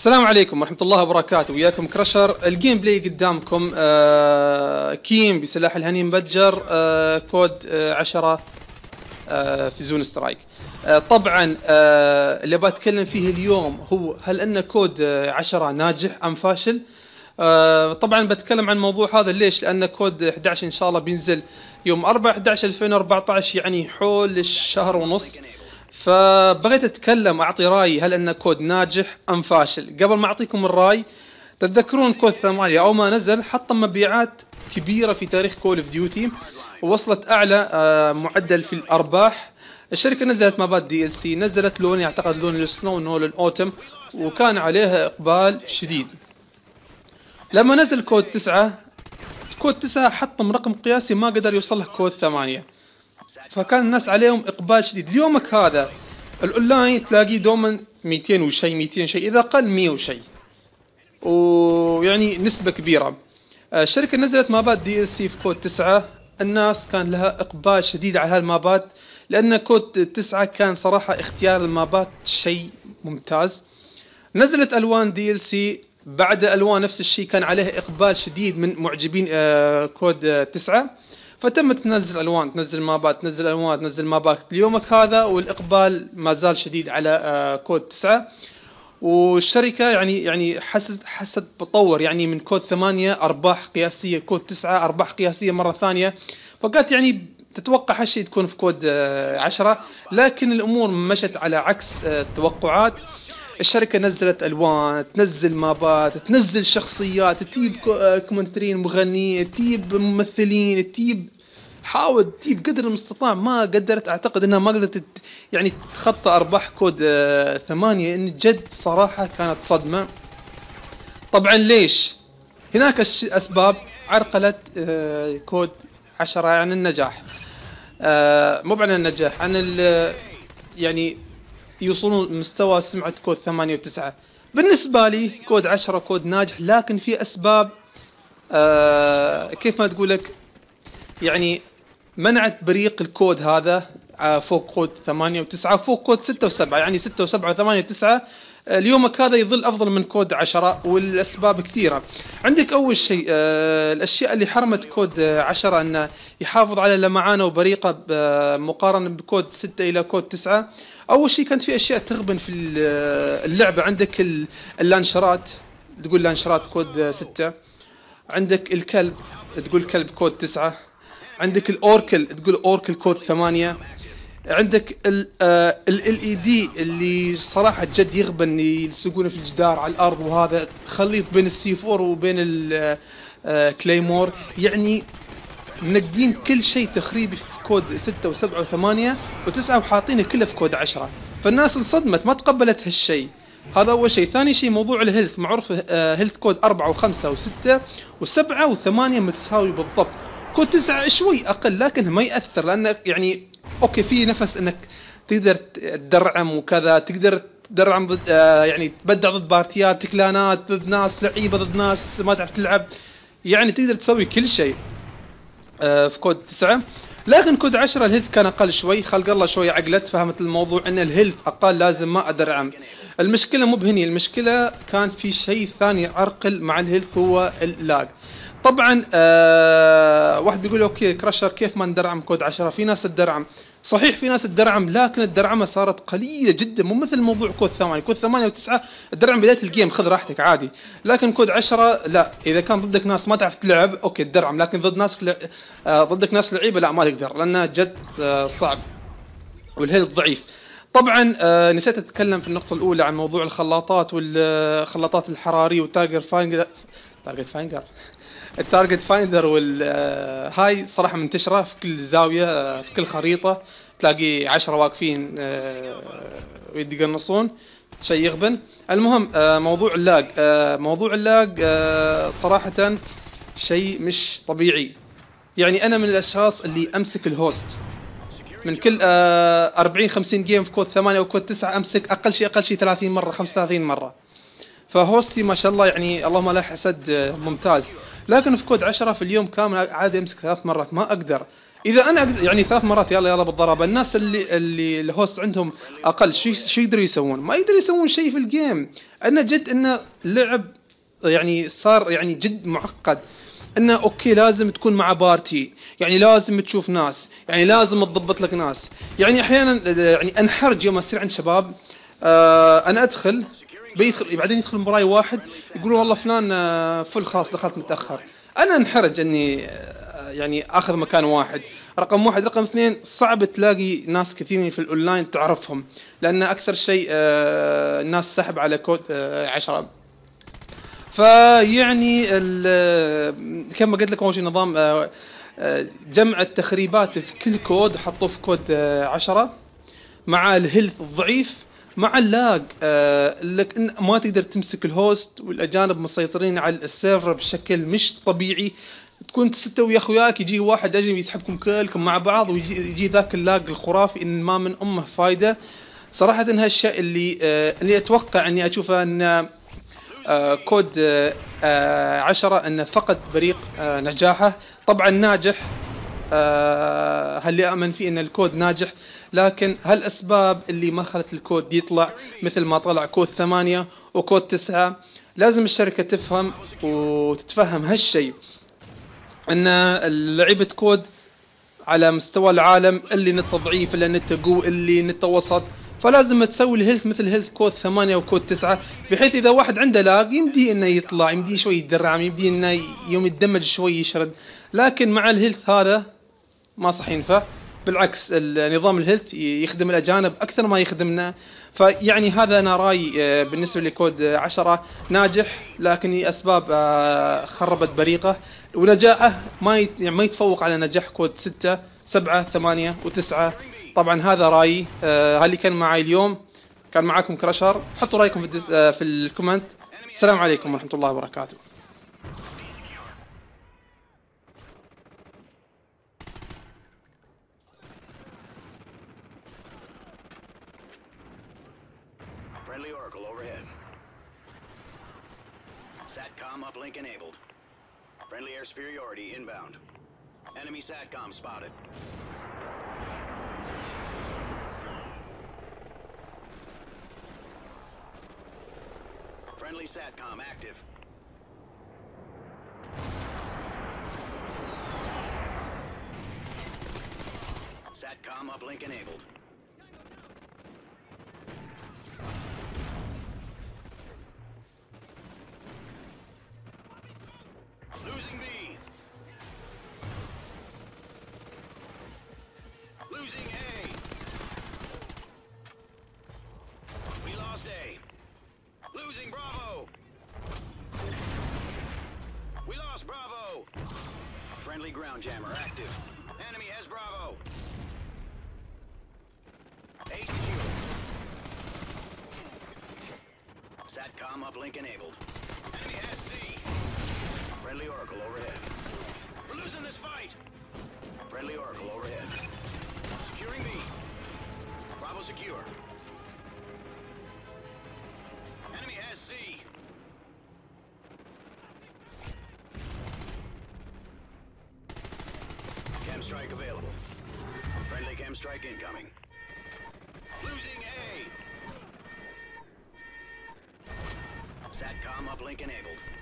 السلام عليكم ورحمة الله وبركاته. وياكم كرشر. ال gameplay قدامكم آه كيم بسلاح ال Honey Badger آه كود آه عشرة آه في Zone Strike. آه طبعا آه اللي بتكلم فيه اليوم هو هل أن كود آه عشرة ناجح أم فاشل؟ آه طبعا بتكلم عن الموضوع هذا. ليش؟ لأن كود 11 إن شاء الله بينزل يوم 4 11 2014 يعني حول الشهر ونص. فبغيت أتكلم اعطي رأيي هل أن كود ناجح أم فاشل. قبل ما أعطيكم الرأي تتذكرون كود ثمانية. أو ما نزل حطم مبيعات كبيرة في تاريخ Call of Duty ووصلت أعلى آه، معدل في الأرباح. الشركة نزلت مابات DLC نزلت لون يعتقد لون ال snow ولون ال autumn وكان عليها إقبال شديد. لما نزل كود تسعة كود تسعة حطم رقم قياسي ما قدر يوصل له كود ثمانية. فكان الناس عليهم إقبال شديد. اليومك هذا الأونلاين تلاقيه دوما 200 وشي 200 شيء إذا قل 100 وشي. ويعني نسبة كبيرة. آه، الشركة نزلت مابات DLC في كود 9 الناس كان لها إقبال شديد على هالمابات لأن كود 9 كان صراحة اختيار المابات شيء ممتاز. نزلت ألوان DLC بعد ألوان نفس الشيء كان عليه إقبال شديد من معجبين آه، كود آه، 9 فتم تنزل ألوان تنزل مابات تنزل ألوان تنزل مابات ليومك هذا والإقبال ما زال شديد على آه، كود 9 والشركة يعني يعني حست حست تطور يعني من كود 8 أرباح قياسية كود 9 أرباح قياسية مرة ثانية. فقالت يعني تتوقع هالشيء تكون في كود 10 لكن الأمور مشت على عكس آه، التوقعات. الشركة نزلت ألوان تنزل مابات تنزل شخصيات تجيب آه، كومنترين مغنيين تجيب ممثلين تجيب حاول تجيب قدر المستطاع. ما قدرت أعتقد إنها ما قدرت يعني تتخطى أرباح كود آه، ثمانية. إن جد صراحة كانت صدمة. طبعا ليش؟ هناك أسباب عرقلت آه، كود عشرة عن النجاح. مو عن النجاح عن يعني يوصلون مستوى سمعة كود ثمانية وتسعة. بالنسبة لي كود عشرة كود ناجح لكن في أسباب آه كيف ما تقول لك يعني منعت بريق الكود هذا فوق كود ثمانية وتسعة فوق كود ستة وسبعة يعني ستة وسبعة وثمانية وتسعة آه، اليومك هذا يظل أفضل من كود عشرة والأسباب كثيرة. عندك أول شيء آه، الأشياء اللي حرمت كود آه، عشرة أنه يحافظ على لمعانه وبريقة مقارنة بكود ستة إلى كود تسعة. أول شيء كانت في أشياء تغبن في ال- اللعبة. عندك ال- اللانشرات تقول لانشرات كود آه، ستة. عندك الكلب تقول كلب كود تسعة. عندك ال Oracle تقول Oracle كود ثمانية. عندك ال IED اللي صراحة جد يغبن يلصقونه في الجدار على الأرض وهذا خليط بين ال C 4 وبين ال claymore يعني منقين كل شيء تخريبي في كود 6 و7 و8 و9 وحاطينه كله في كود 10 فالناس انصدمت ما تقبلت هالشيء. هذا أول شيء. ثاني شيء موضوع ال health معروف آه، health COD 4 و5 و6 و7 و8 متساوي بالضبط. COD 9 شوي أقل لكنه ما يأثر لأنه يعني okay في نفس إنك تقدر تدرعم وكذا تقدر تدرعم ضد آه، يعني تبدع ضد بارتيات كلانات ضد ناس لعيبة ضد ناس ما تعرف تلعب. يعني تقدر تسوي كل شيء. آه، في COD 9 لكن COD 10 ال health كان أقل شوي خلق الله شوي عقلت فهمت الموضوع إن ال health أقل لازم ما ادرعم المشكلة مو بهني المشكلة كان في شيء ثاني عرقل مع ال health هو ال lag طبعا آه واحد بيقول okay كراشر كيف ما ندرعم COD 10 في ناس تدرعم. صحيح في ناس تدرعم لكن الدرعمة صارت قليلة جدا مو مثل موضوع COD 8 COD 8 و9 الدرعم بداية ال game خذ راحتك عادي. لكن COD 10 لا. إذا كان ضدك ناس ما تعرف تلعب okay تدرعم لكن ضد ناس. آه ضدك ناس لعيبة لا ما تقدر لأنه جد آه صعب. وال health ضعيف. طبعا آه نسيت أتكلم في النقطة الأولى عن موضوع الخلاطات والخلاطات الحراريه وال target finder target finder ال target finder والهاي صراحة منتشرة في كل زاوية آه، في كل خريطة. تلاقي عشرة واقفين آه، ويتقنصون شيء يغبن. المهم آه، موضوع ال lag. آه، موضوع ال lag آه، صراحة شيء مش طبيعي. يعني أنا من الأشخاص اللي أمسك ال host. من كل آه 40 50 game في COD 8 و COD 9 أمسك أقل شيء أقل شيء 30 مرة 35 مرة. فهوستي ما شاء الله يعني اللهم لا حسد آه، ممتاز. لكن في COD 10 في اليوم كامل عادي أمسك ثلاث مرات ما أقدر. إذا أنا أقدر يعني ثلاث مرات يلا يلا بالضربه الناس اللي اللي ال host عندهم أقل شو شو يقدروا يسوون؟ ما يقدروا يسوون شيء في ال game انه جد انه لعب يعني صار يعني جد معقد. انه okay لازم تكون مع party. يعني لازم تشوف ناس. يعني لازم تضبط لك ناس. يعني أحيانا يعني أنحرج يوم أصير عند شباب. آه أنا أدخل بيدخل بعدين يدخل مراي واحد يقولوا والله فلان آه، full خلاص دخلت متأخر. أنا انحرج إني آه، يعني آخذ مكان واحد. رقم واحد رقم اثنين صعب تلاقي ناس كثيرين في الأونلاين تعرفهم لأن أكثر شيء آه، الناس سحب على COD عشرة. فيعني كما قلت لكم أول شيء نظام جمع التخريبات في كل COD حطوه في COD عشرة مع ال health الضعيف. مع ال lag آه لك ما تقدر تمسك ال host والأجانب مسيطرين على ال server بشكل مش طبيعي. تكون ستة ويا أخوياك يجي واحد أجنبي يسحبكم كلكم مع بعض ويجي يجي ذاك ال lag الخرافي إن ما من أمه فايدة. صراحة هالشيء اللي آه اللي أتوقع إني أشوفه إن آه COD آه, آه، عشرة انه فقد بريق آه نجاحه. طبعا ناجح. هل يأمن فيه إن ال COD ناجح؟ لكن هالأسباب اللي ما خلت ال COD يطلع مثل ما طلع COD ثمانية و COD تسعة لازم الشركة تفهم وتتفهم هالشيء إن لعيبة COD على مستوى العالم اللي نت ضعيف اللي نت قوي اللي نت وسط فلازم تسوي ال health مثل health COD ثمانية و COD تسعة بحيث إذا واحد عنده lag يمدي إنه يطلع يمدي شوي يدرعم يمدي إنه يوم يتدمج شوي يشرد لكن مع ال health هذا ما صح ينفع. بالعكس النظام ال health يخدم الأجانب أكثر ما يخدمنا. فيعني هذا أنا رأيي آه، بالنسبة ل COD 10 ناجح لكن اسباب آه، خربت بريقه. ونجاحه ما يعني ما يتفوق على نجاح COD 6 7 8 و9 طبعا هذا رأيي. آه، هل كان معي اليوم. كان معاكم كراشر حطوا رأيكم في, في ال comment. السلام عليكم ورحمة الله وبركاته. Uplink enabled. Friendly air superiority inbound. Enemy SATCOM spotted. Friendly SATCOM active. SATCOM uplink enabled. Friendly ground jammer active. Enemy has Bravo. HQ. SATCOM uplink enabled. Enemy has C. Friendly Oracle overhead. We're losing this fight. Friendly Oracle overhead. Securing B. Bravo secure. Strike incoming. Losing A! SATCOM uplink enabled.